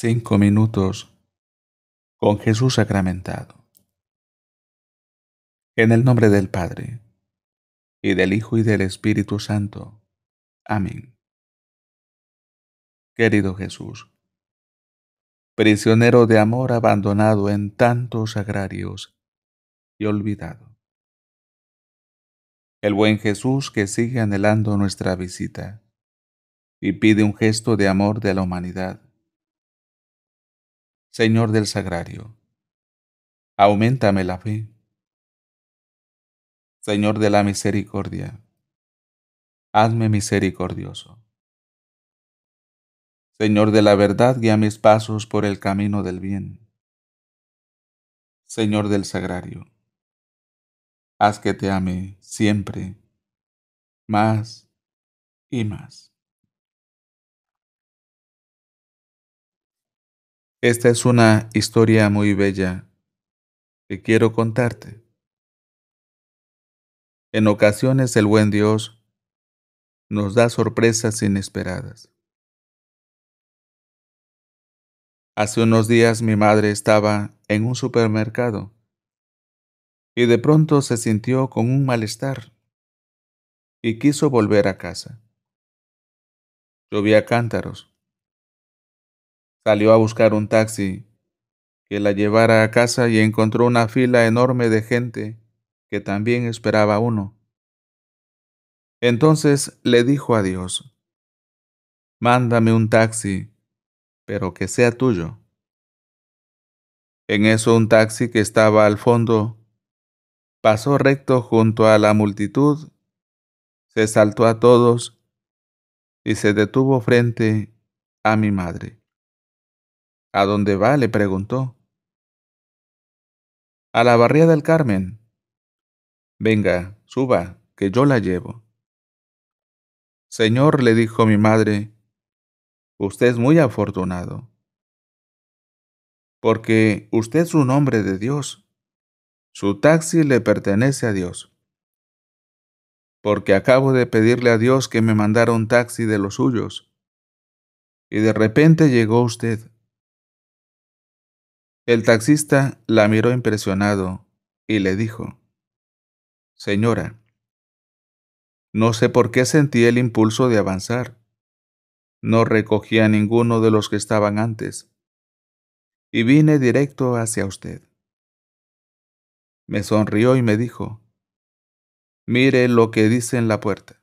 Cinco minutos con Jesús sacramentado. En el nombre del Padre, y del Hijo y del Espíritu Santo. Amén. Querido Jesús, prisionero de amor abandonado en tantos agrarios y olvidado. El buen Jesús que sigue anhelando nuestra visita y pide un gesto de amor de la humanidad Señor del Sagrario, aumentame la fe. Señor de la misericordia, hazme misericordioso. Señor de la verdad, guía mis pasos por el camino del bien. Señor del Sagrario, haz que te ame siempre, más y más. Esta es una historia muy bella que quiero contarte. En ocasiones el buen Dios nos da sorpresas inesperadas. Hace unos días mi madre estaba en un supermercado y de pronto se sintió con un malestar y quiso volver a casa. Llovía cántaros Salió a buscar un taxi que la llevara a casa y encontró una fila enorme de gente que también esperaba uno. Entonces le dijo a Dios, Mándame un taxi, pero que sea tuyo. En eso un taxi que estaba al fondo pasó recto junto a la multitud, se saltó a todos y se detuvo frente a mi madre. ¿A dónde va? le preguntó. A la barriada del Carmen. Venga, suba, que yo la llevo. Señor, le dijo mi madre, usted es muy afortunado, porque usted es un hombre de Dios. Su taxi le pertenece a Dios. Porque acabo de pedirle a Dios que me mandara un taxi de los suyos. Y de repente llegó usted. El taxista la miró impresionado y le dijo, Señora, no sé por qué sentí el impulso de avanzar. No recogí a ninguno de los que estaban antes y vine directo hacia usted. Me sonrió y me dijo, Mire lo que dice en la puerta.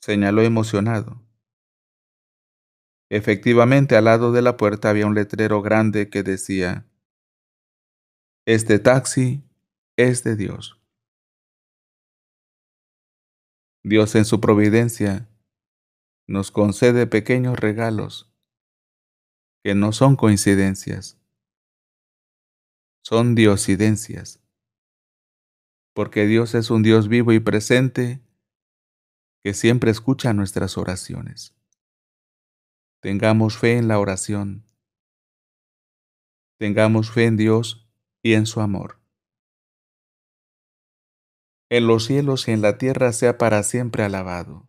Señaló emocionado. Efectivamente, al lado de la puerta había un letrero grande que decía, Este taxi es de Dios. Dios en su providencia nos concede pequeños regalos que no son coincidencias, son diosidencias, porque Dios es un Dios vivo y presente que siempre escucha nuestras oraciones. Tengamos fe en la oración. Tengamos fe en Dios y en su amor. En los cielos y en la tierra sea para siempre alabado.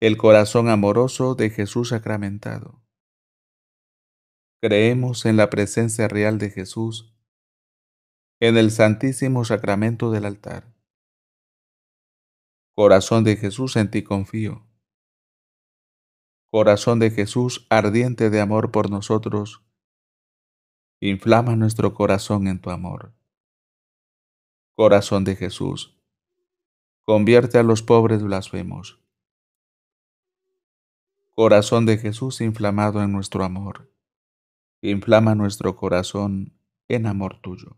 El corazón amoroso de Jesús sacramentado. Creemos en la presencia real de Jesús, en el santísimo sacramento del altar. Corazón de Jesús, en ti confío. Corazón de Jesús, ardiente de amor por nosotros, inflama nuestro corazón en tu amor. Corazón de Jesús, convierte a los pobres blasfemos. Corazón de Jesús inflamado en nuestro amor, inflama nuestro corazón en amor tuyo.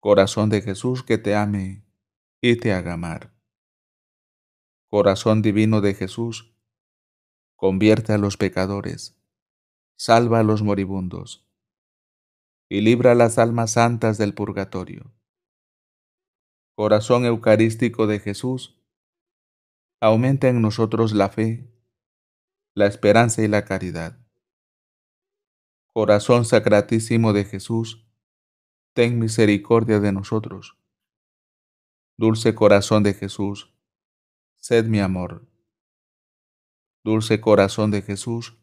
Corazón de Jesús que te ame y te haga amar. Corazón divino de Jesús, convierte a los pecadores, salva a los moribundos, y libra a las almas santas del purgatorio. Corazón eucarístico de Jesús, aumenta en nosotros la fe, la esperanza y la caridad. Corazón sacratísimo de Jesús, ten misericordia de nosotros. Dulce corazón de Jesús, sed mi amor. Dulce corazón de Jesús,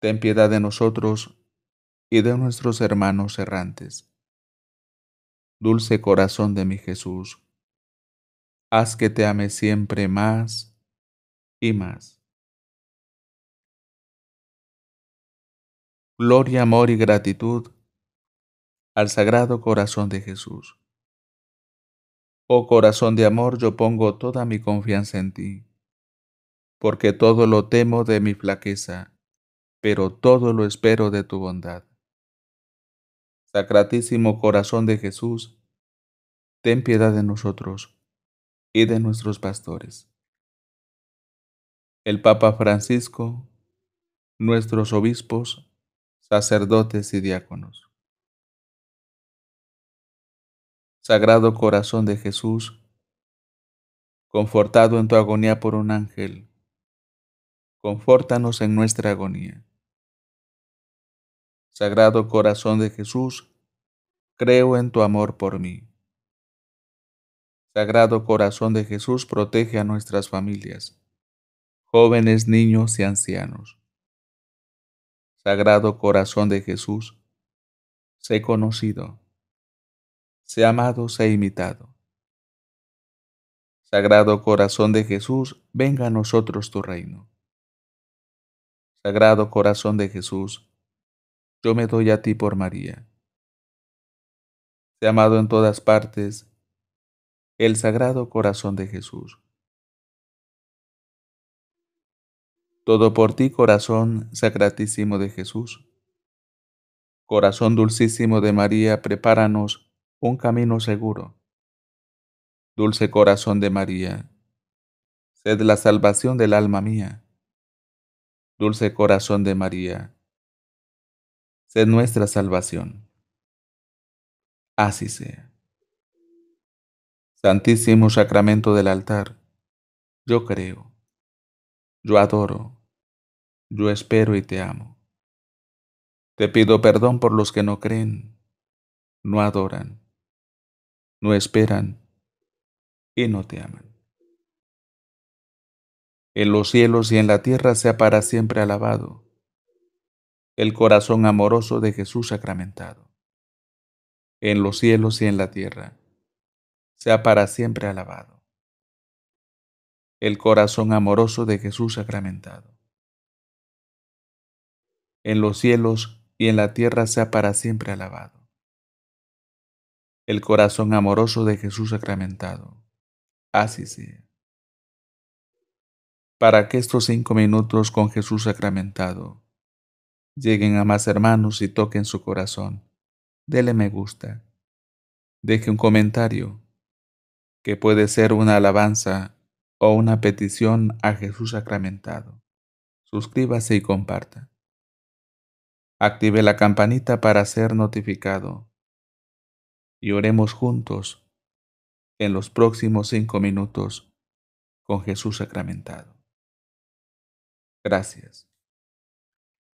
ten piedad de nosotros y de nuestros hermanos errantes. Dulce corazón de mi Jesús, haz que te ame siempre más y más. Gloria, amor y gratitud al Sagrado Corazón de Jesús. Oh corazón de amor, yo pongo toda mi confianza en ti, porque todo lo temo de mi flaqueza pero todo lo espero de tu bondad. Sacratísimo corazón de Jesús, ten piedad de nosotros y de nuestros pastores. El Papa Francisco, nuestros obispos, sacerdotes y diáconos. Sagrado corazón de Jesús, confortado en tu agonía por un ángel, confórtanos en nuestra agonía. Sagrado Corazón de Jesús, creo en tu amor por mí. Sagrado Corazón de Jesús, protege a nuestras familias, jóvenes, niños y ancianos. Sagrado Corazón de Jesús, sé conocido, sé amado, sé imitado. Sagrado Corazón de Jesús, venga a nosotros tu reino. Sagrado Corazón de Jesús, yo me doy a ti por María. Te amado en todas partes el Sagrado Corazón de Jesús. Todo por ti, corazón sacratísimo de Jesús. Corazón dulcísimo de María, prepáranos un camino seguro. Dulce corazón de María, sed la salvación del alma mía. Dulce corazón de María, sed nuestra salvación. Así sea. Santísimo sacramento del altar, yo creo, yo adoro, yo espero y te amo. Te pido perdón por los que no creen, no adoran, no esperan y no te aman. En los cielos y en la tierra sea para siempre alabado el corazón amoroso de Jesús sacramentado. En los cielos y en la tierra, sea para siempre alabado. El corazón amoroso de Jesús sacramentado. En los cielos y en la tierra sea para siempre alabado. El corazón amoroso de Jesús sacramentado. Así sea. Para que estos cinco minutos con Jesús sacramentado lleguen a más hermanos y toquen su corazón. Dele me gusta. Deje un comentario, que puede ser una alabanza o una petición a Jesús sacramentado. Suscríbase y comparta. Active la campanita para ser notificado. Y oremos juntos en los próximos cinco minutos con Jesús sacramentado. Gracias.